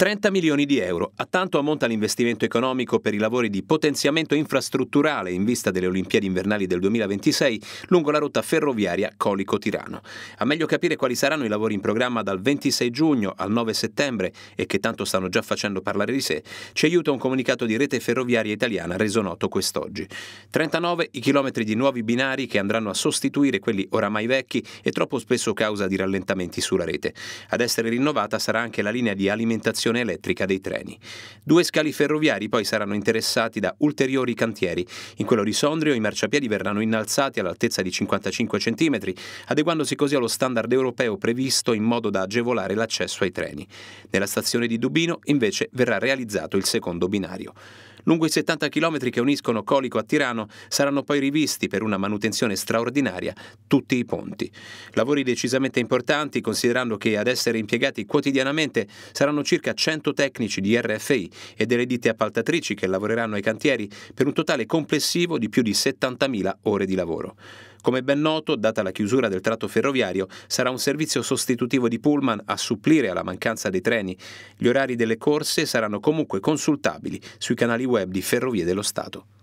30 milioni di euro. A tanto ammonta l'investimento economico per i lavori di potenziamento infrastrutturale in vista delle Olimpiadi invernali del 2026 lungo la rotta ferroviaria Colico-Tirano. A meglio capire quali saranno i lavori in programma dal 26 giugno al 9 settembre e che tanto stanno già facendo parlare di sé, ci aiuta un comunicato di rete ferroviaria italiana reso noto quest'oggi. 39 i chilometri di nuovi binari che andranno a sostituire quelli oramai vecchi e troppo spesso causa di rallentamenti sulla rete. Ad essere rinnovata sarà anche la linea di alimentazione trazione elettrica dei treni. Due scali ferroviari poi saranno interessati da ulteriori cantieri. In quello di Sondrio i marciapiedi verranno innalzati all'altezza di 55 cm, adeguandosi così allo standard europeo previsto in modo da agevolare l'accesso ai treni. Nella stazione di Dubino invece verrà realizzato il secondo binario. Lungo i 70 km che uniscono Colico a Tirano saranno poi rivisti per una manutenzione straordinaria tutti i ponti. Lavori decisamente importanti considerando che ad essere impiegati quotidianamente saranno circa 100 tecnici di RFI e delle ditte appaltatrici che lavoreranno ai cantieri per un totale complessivo di più di 70.000 ore di lavoro. Come ben noto, data la chiusura del tratto ferroviario, sarà un servizio sostitutivo di pullman a supplire alla mancanza dei treni. Gli orari delle corse saranno comunque consultabili sui canali web di Ferrovie dello Stato.